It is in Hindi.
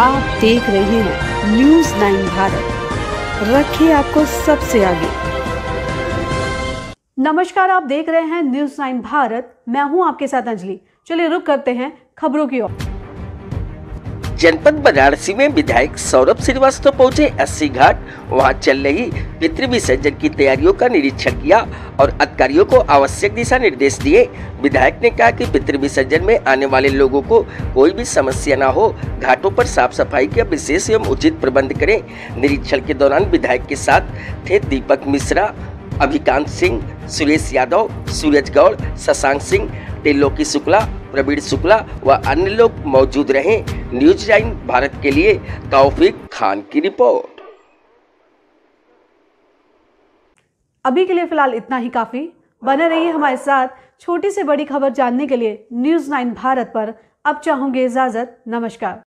आप देख रहे हैं न्यूज़ नाइन भारत। रखिए आपको सबसे आगे। नमस्कार, आप देख रहे हैं न्यूज़ नाइन भारत। मैं हूँ आपके साथ अंजलि। चलिए रुक करते हैं खबरों की ओर। जनपद वाराणसी में विधायक सौरभ श्रीवास्तव पहुँचे अस्सी घाट। वहाँ चल रही पितृ विसर्जन की तैयारियों का निरीक्षण किया और अधिकारियों को आवश्यक दिशा निर्देश दिए। विधायक ने कहा कि पितृ विसर्जन में आने वाले लोगों को कोई भी समस्या न हो, घाटों पर साफ़ सफ़ाई का विशेष एवं उचित प्रबंध करें। निरीक्षण के दौरान विधायक के साथ थे दीपक मिश्रा, अभिकांत सिंह, सुरेश यादव, सूरज गौड़, शशांक सिंह त्रिलोकी शुक्ला प्रवीण शुक्ला व अन्य लोग मौजूद रहे। न्यूज़ लाइन भारत के लिए तौफीक खान की रिपोर्ट। अभी के लिए फ़िलहाल इतना ही काफ़ी। बने रहिए हमारे साथ छोटी से बड़ी खबर जानने के लिए न्यूज़ नाइन भारत पर। अब चाहूँगे इजाज़त। नमस्कार।